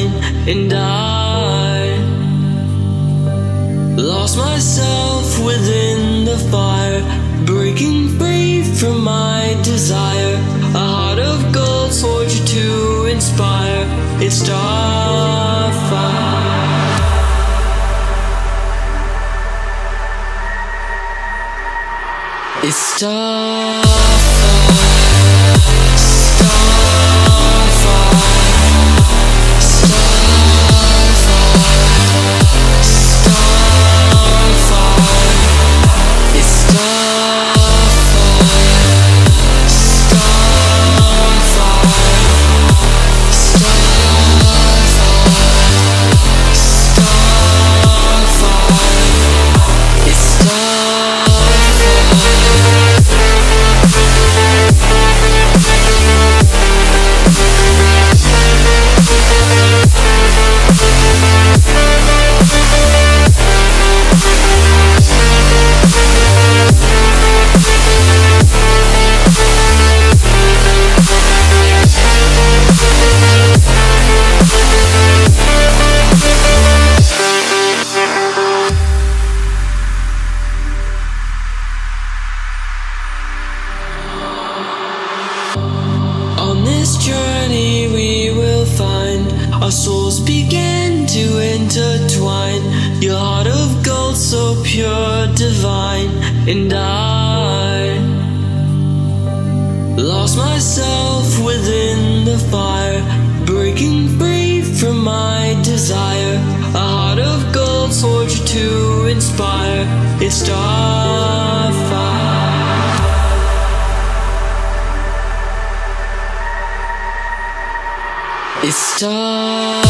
divine, and I lost myself within the fire, breaking free from my desire. A heart of gold, forged to inspire. It's starfire. It's Starfire, Starfire, pure, divine, and I lost myself within the fire, breaking free from my desire. A heart of gold, forged to inspire. It's starfire. It's Starfire,